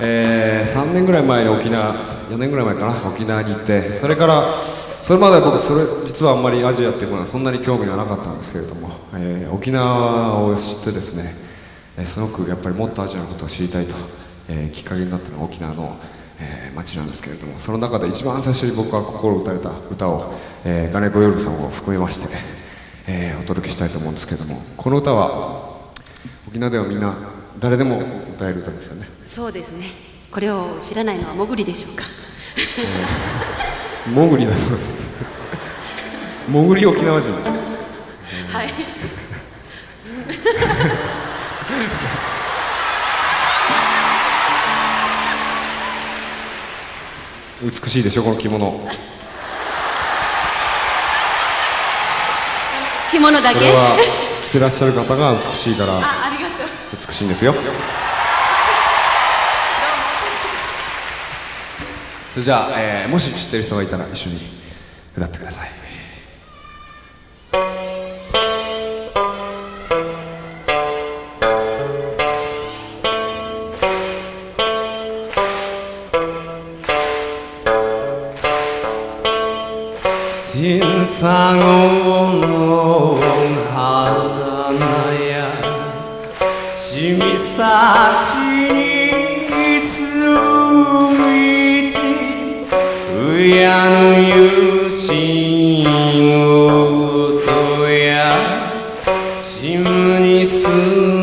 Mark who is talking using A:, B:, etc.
A: えー、3年ぐらい前に沖縄4年ぐらい前かな沖縄に行ってそれからそれまで僕それ実はあんまりアジアっていうものはそんなに興味がなかったんですけれども、えー、沖縄を知ってですね、えー、すごくやっぱりもっとアジアのことを知りたいと、えー、きっかけになったのが沖縄の、えー、街なんですけれどもその中で一番最初に僕が心を打たれた歌を、えー、金子夜さんを含めまして、えー、お届けしたいと思うんですけれどもこの歌は沖縄ではみんな誰でも歌える歌ですよね。
B: そうですね。これを知らないのはもぐりでしょうか、
A: えー、もぐりだそうです。もぐり沖縄人。
B: はい。
A: 美しいでしょこの着物。
B: 着物だけ？
A: これは着てらっしゃる方が美しいから美しいんですよ。それじゃあ、えー、もし知ってる人がいたら一緒に歌ってください。
C: 君たちに住みて親の友人やチムに住む